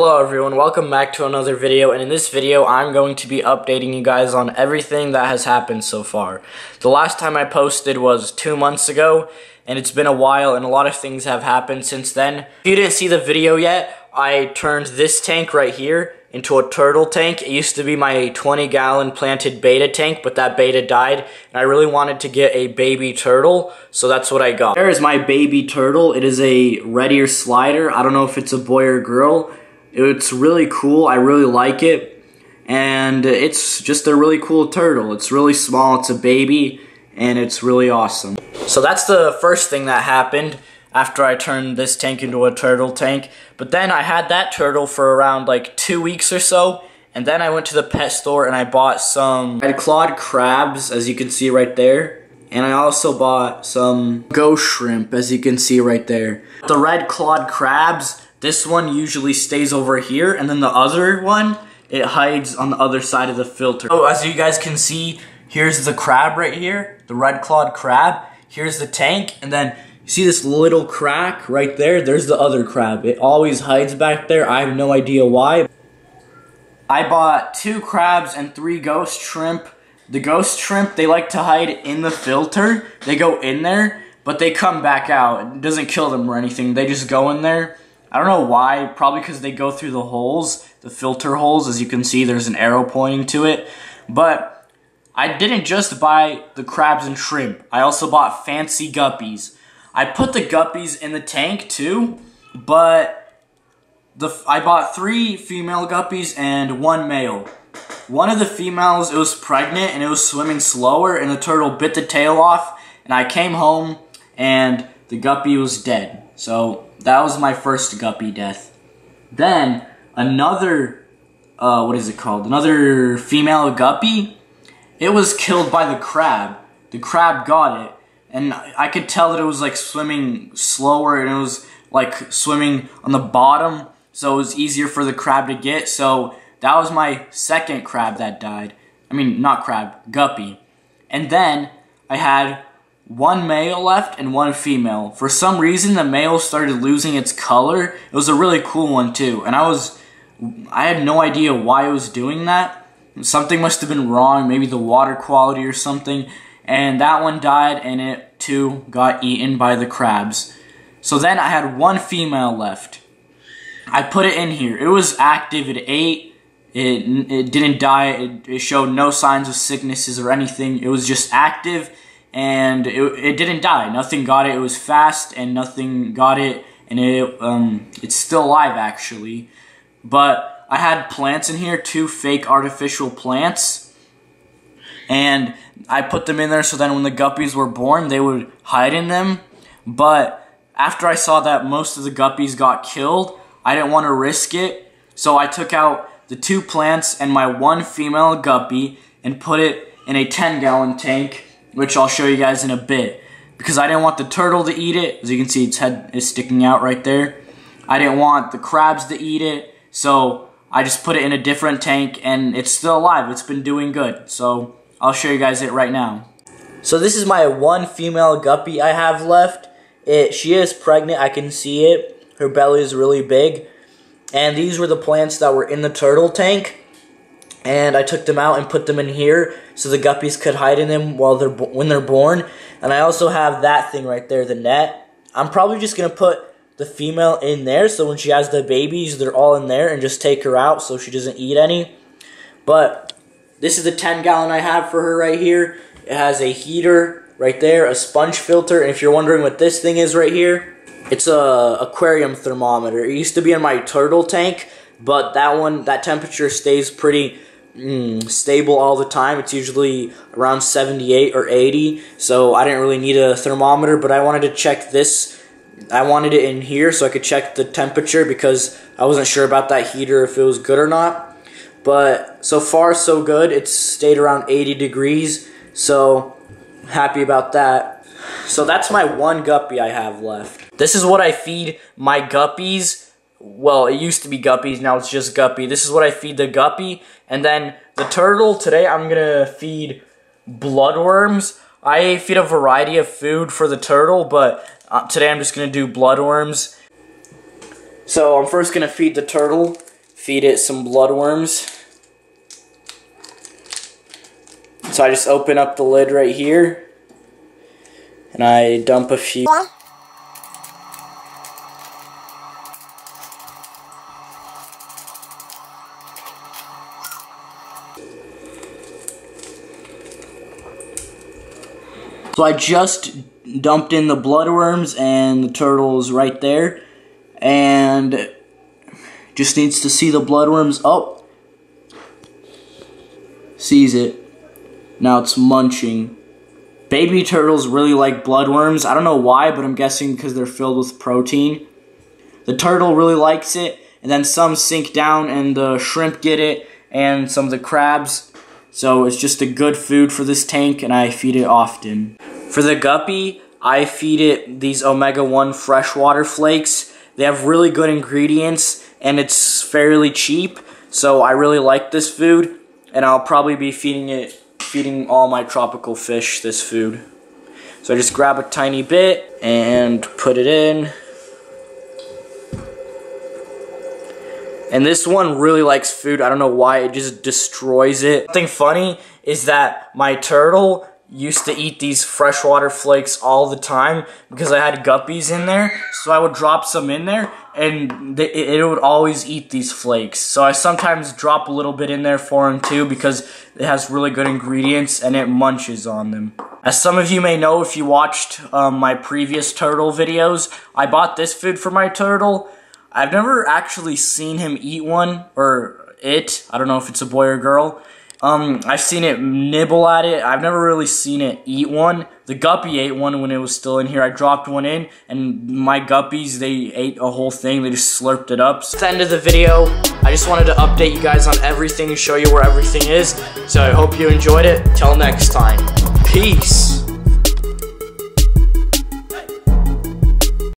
Hello everyone, welcome back to another video, and in this video I'm going to be updating you guys on everything that has happened so far. The last time I posted was two months ago, and it's been a while and a lot of things have happened since then. If you didn't see the video yet, I turned this tank right here into a turtle tank. It used to be my 20 gallon planted betta tank, but that betta died, and I really wanted to get a baby turtle, so that's what I got. There is my baby turtle. It is a red ear slider. I don't know if it's a boy or girl. It's really cool. I really like it. And it's just a really cool turtle. It's really small. It's a baby. And it's really awesome. So that's the first thing that happened after I turned this tank into a turtle tank. But then I had that turtle for around like two weeks or so. And then I went to the pet store and I bought some red clawed crabs, as you can see right there. And I also bought some ghost shrimp, as you can see right there. The red clawed crabs, this one usually stays over here, and then the other one, it hides on the other side of the filter. Oh, as you guys can see, here's the crab right here, the red clawed crab. Here's the tank, and then you see this little crack right there? There's the other crab. It always hides back there. I have no idea why. I bought two crabs and three ghost shrimp. The ghost shrimp, they like to hide in the filter. They go in there, but they come back out. It doesn't kill them or anything. They just go in there I don't know why, probably because they go through the holes, the filter holes, as you can see there's an arrow pointing to it. But I didn't just buy the crabs and shrimp, I also bought fancy guppies. I put the guppies in the tank too, but the I bought three female guppies and one male. One of the females, it was pregnant and it was swimming slower and the turtle bit the tail off and I came home and the guppy was dead. So that was my first guppy death. Then another, uh, what is it called? Another female guppy. It was killed by the crab. The crab got it, and I could tell that it was like swimming slower, and it was like swimming on the bottom, so it was easier for the crab to get. So that was my second crab that died. I mean, not crab, guppy. And then I had one male left and one female. For some reason, the male started losing its color. It was a really cool one too, and I was, I had no idea why it was doing that. Something must have been wrong, maybe the water quality or something, and that one died and it too got eaten by the crabs. So then I had one female left. I put it in here. It was active, it ate, it, it didn't die, it, it showed no signs of sicknesses or anything. It was just active and it, it didn't die. Nothing got it. It was fast, and nothing got it, and it um, it's still alive actually. But I had plants in here, two fake artificial plants, and I put them in there so then when the guppies were born, they would hide in them. But after I saw that most of the guppies got killed, I didn't want to risk it, so I took out the two plants and my one female guppy and put it in a 10 gallon tank which I'll show you guys in a bit. Because I didn't want the turtle to eat it. As you can see, its head is sticking out right there. I didn't want the crabs to eat it. So I just put it in a different tank and it's still alive. It's been doing good. So I'll show you guys it right now. So this is my one female guppy I have left. It, she is pregnant. I can see it. Her belly is really big. And these were the plants that were in the turtle tank and I took them out and put them in here so the guppies could hide in them while they're when they're born. And I also have that thing right there, the net. I'm probably just gonna put the female in there so when she has the babies, they're all in there and just take her out so she doesn't eat any. But this is the 10 gallon I have for her right here. It has a heater right there, a sponge filter, and if you're wondering what this thing is right here, it's a aquarium thermometer. It used to be in my turtle tank, but that one, that temperature stays pretty mm, stable all the time. It's usually around 78 or 80, so I didn't really need a thermometer, but I wanted to check this. I wanted it in here so I could check the temperature because I wasn't sure about that heater if it was good or not. But so far, so good. It's stayed around 80 degrees, so happy about that. So that's my one guppy I have left. This is what I feed my guppies well, it used to be guppies, now it's just guppy. This is what I feed the guppy. And then the turtle, today I'm going to feed bloodworms. I feed a variety of food for the turtle, but uh, today I'm just going to do bloodworms. So I'm first going to feed the turtle feed it some bloodworms. So I just open up the lid right here and I dump a few. So I just dumped in the bloodworms and the turtles right there. And just needs to see the bloodworms. Oh. Sees it. Now it's munching. Baby turtles really like bloodworms. I don't know why, but I'm guessing because they're filled with protein. The turtle really likes it, and then some sink down and the shrimp get it, and some of the crabs. So it's just a good food for this tank, and I feed it often. For the guppy, I feed it these Omega One freshwater flakes. They have really good ingredients, and it's fairly cheap, so I really like this food, and I'll probably be feeding it feeding all my tropical fish this food. So I just grab a tiny bit and put it in. And this one really likes food. I don't know why. It just destroys it. Something funny is that my turtle used to eat these freshwater flakes all the time because I had guppies in there. So I would drop some in there and it would always eat these flakes. So I sometimes drop a little bit in there for him too because it has really good ingredients and it munches on them. As some of you may know if you watched um, my previous turtle videos, I bought this food for my turtle. I've never actually seen him eat one, or it. I don't know if it's a boy or girl. Um, I've seen it nibble at it. I've never really seen it eat one. The guppy ate one when it was still in here. I dropped one in, and my guppies, they ate a whole thing. They just slurped it up. So the end of the video. I just wanted to update you guys on everything, and show you where everything is. So I hope you enjoyed it. Till next time. Peace.